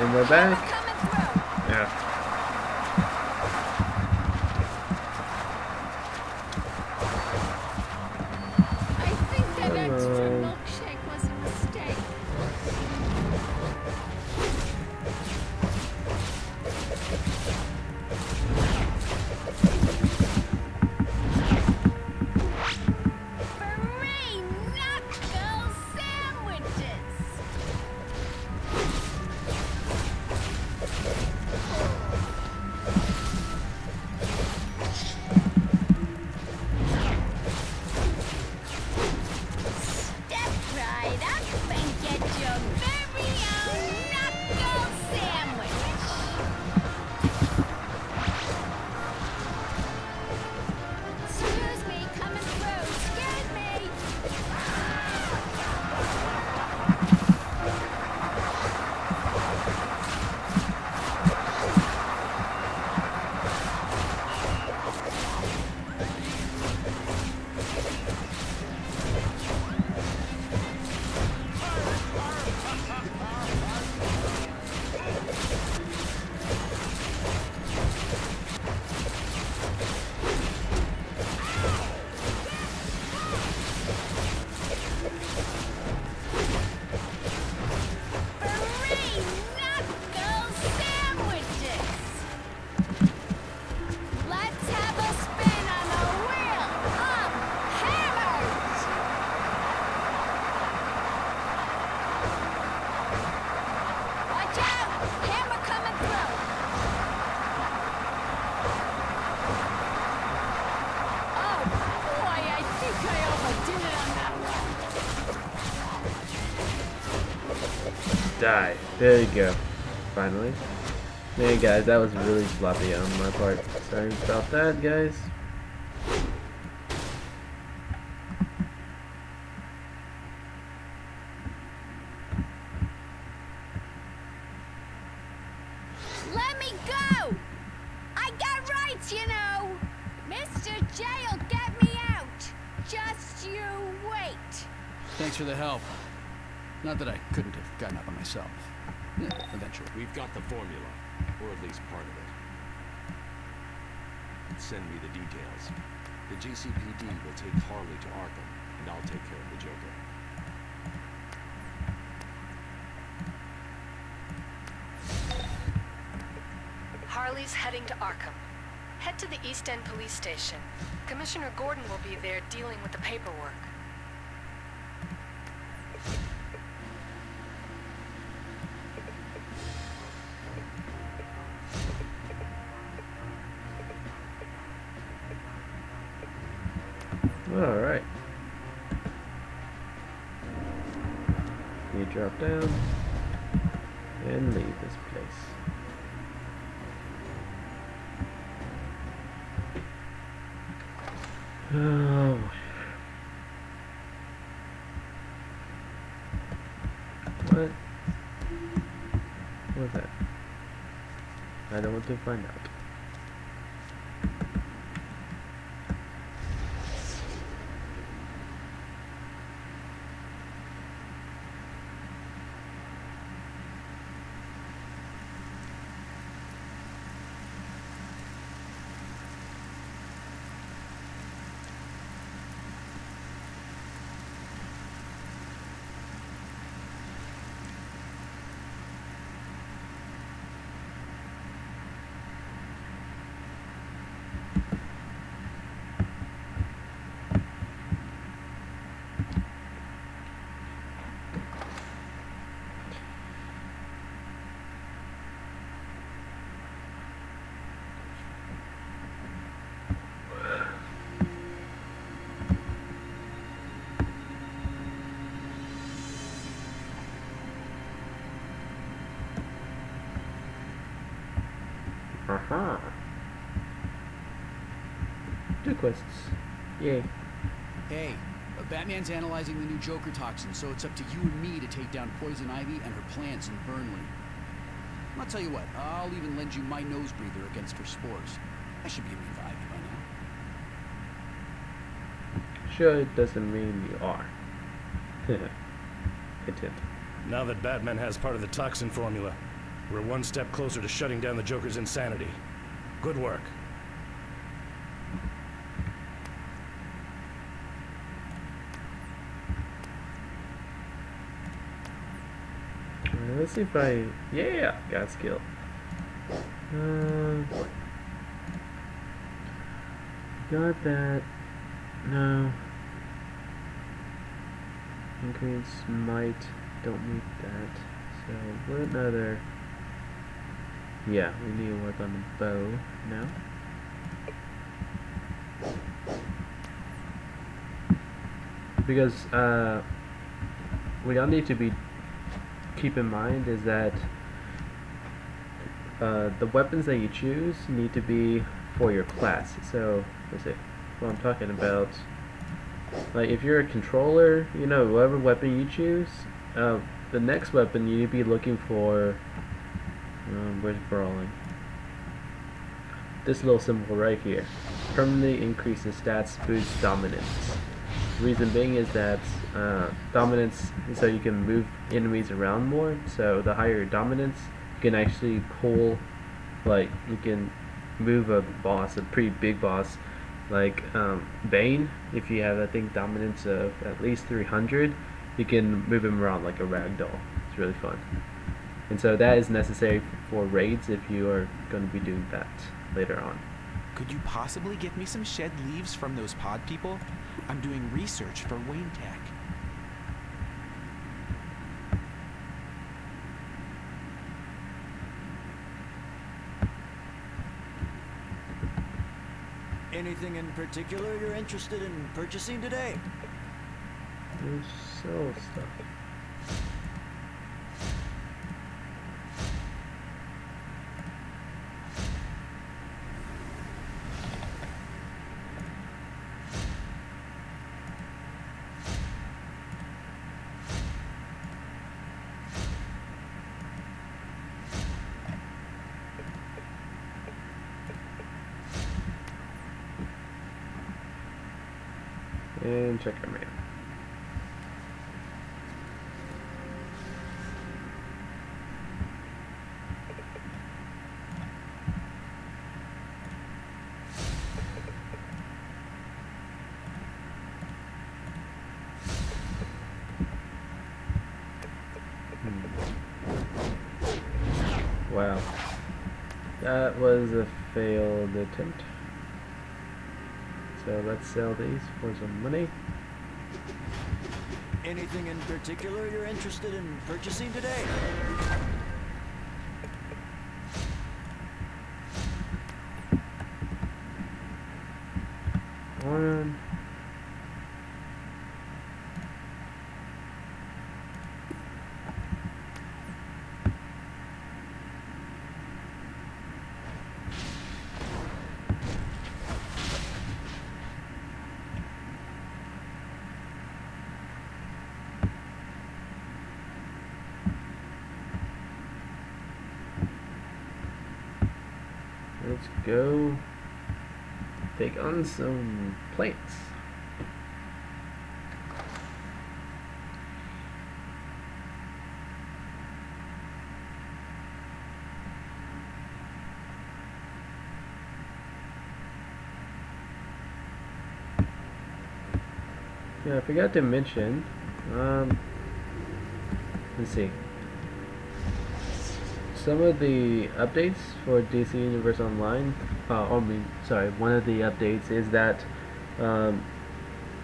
In the back. Yeah. Die. There you go. Finally. Hey guys, that was really sloppy on my part. Sorry about that, guys. Let me go! I got rights, you know! Mr. J'll get me out! Just you wait! Thanks for the help. Not that I couldn't have gotten up on myself. Yeah, eventually. We've got the formula, or at least part of it. Send me the details. The GCPD will take Harley to Arkham, and I'll take care of the Joker. Harley's heading to Arkham. Head to the East End Police Station. Commissioner Gordon will be there dealing with the paperwork. And leave this place. Oh. What? What was that? I don't want to find out. Aha. Two quests. Yay. Hey, uh, Batman's analyzing the new Joker toxin, so it's up to you and me to take down Poison Ivy and her plants in Burnley. I'll tell you what, I'll even lend you my nose breather against her spores. I should be immune to Ivy by now. Sure, it doesn't mean you are. Hint hint. Now that Batman has part of the toxin formula, We're one step closer to shutting down the Joker's insanity. Good work. Let's see if I... Yeah, got skill. Uh, got that. No. Increase might. Don't need that. So, what another... Yeah, we need to work on the bow now. Because, uh, we all need to be keep in mind is that uh, the weapons that you choose need to be for your class. So, let's see what I'm talking about. Like, if you're a controller, you know, whatever weapon you choose, uh, the next weapon you need to be looking for. Um, where's brawling? This little symbol right here. Permanently increases stats, boosts dominance. Reason being is that uh, dominance, so you can move enemies around more. So the higher your dominance, you can actually pull, like you can move a boss, a pretty big boss, like um, Bane. If you have I think dominance of at least 300, you can move him around like a rag doll. It's really fun. And so that is necessary for raids if you are going to be doing that later on. Could you possibly get me some shed leaves from those pod people? I'm doing research for Wayne Tech. Anything in particular you're interested in purchasing today? You sell stuff. And check our mail. Hmm. Wow. That was a failed attempt. So let's sell these for some money. Anything in particular you're interested in purchasing today? One. Let's go take on some plants. Yeah, I forgot to mention. Um, let's see. Some of the updates for DC Universe Online, uh, I mean, sorry, one of the updates is that um,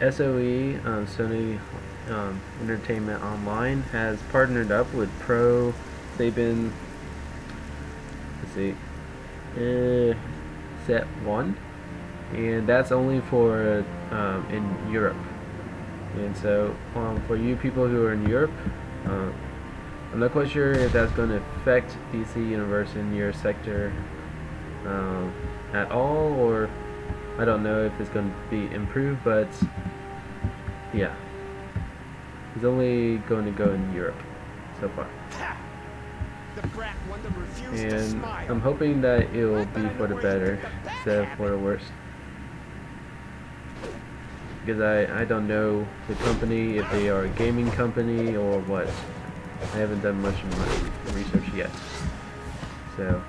SOE, um, Sony um, Entertainment Online, has partnered up with Pro. They've been, let's see, uh, set one, and that's only for um, in Europe. And so, um, for you people who are in Europe, uh, I'm not quite sure if that's going to affect DC Universe in your sector um, at all, or I don't know if it's going to be improved, but yeah. It's only going to go in Europe so far. The brat one that refused to And. I'm hoping that it will be for the better instead of for the worse. Because I, I don't know the company, if they are a gaming company or what. I haven't done much research yet. So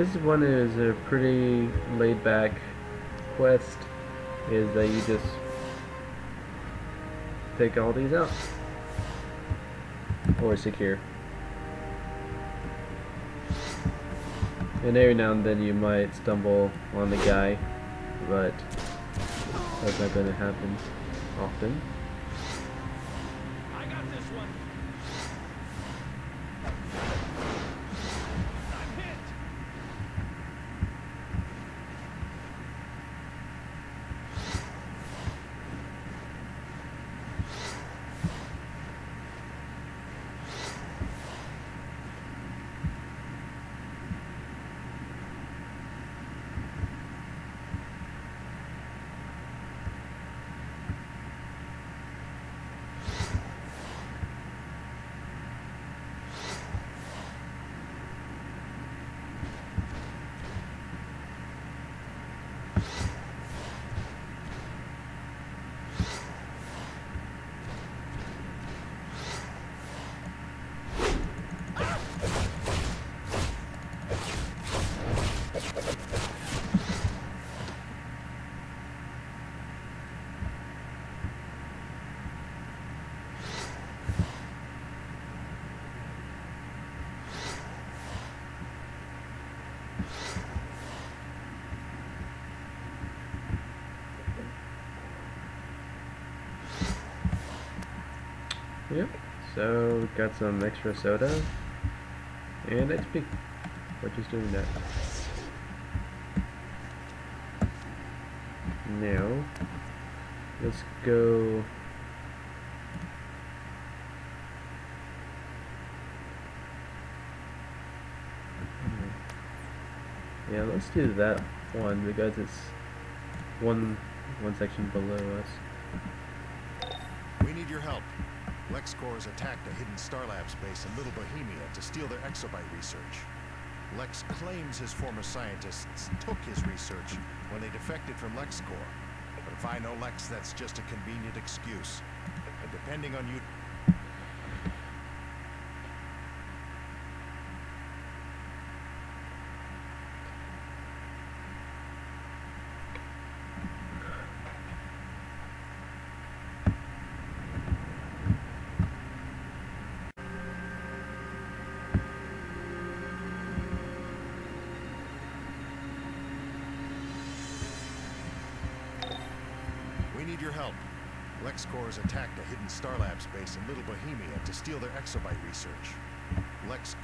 This one is a pretty laid back quest. Is that you just take all these out or secure. And every now and then you might stumble on the guy, but that's not going to happen often. Yep. So got some extra soda and XP. We're just doing that. Now let's go. Yeah, let's do that one because it's one one section below us. We need your help. LexCorp has attacked a hidden Starlabs base in Little Bohemia to steal their exobyte research. Lex claims his former scientists took his research when they defected from LexCorp. But if I know Lex, that's just a convenient excuse. And depending on you... We need your help. LexCorp has attacked a hidden Starlabs base in Little Bohemia to steal their exobyte research. Lex...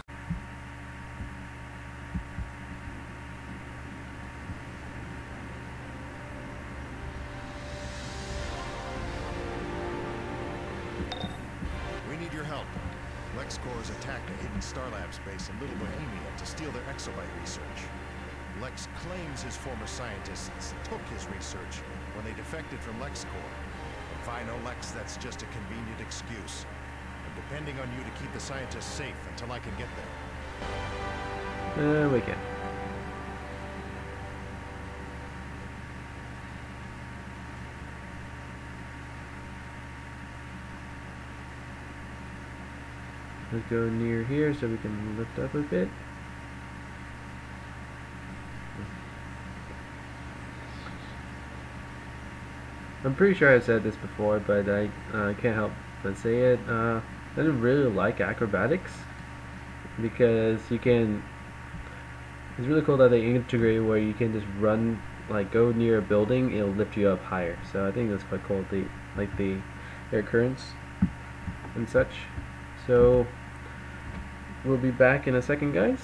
We need your help. LexCorp has attacked a hidden Starlabs base in Little Bohemia to steal their exobyte research. Lex claims his former scientists took his research when they defected from LexCorp. If I know Lex, that's just a convenient excuse. I'm depending on you to keep the scientists safe until I can get there. Uh, we can. Let's go near here so we can lift up a bit. I'm pretty sure I've said this before, but I uh, can't help but say it. Uh, I didn't really like acrobatics because you can. It's really cool that they integrate where you can just run, like go near a building, it'll lift you up higher. So I think that's quite cool. The like the air currents and such. So we'll be back in a second, guys.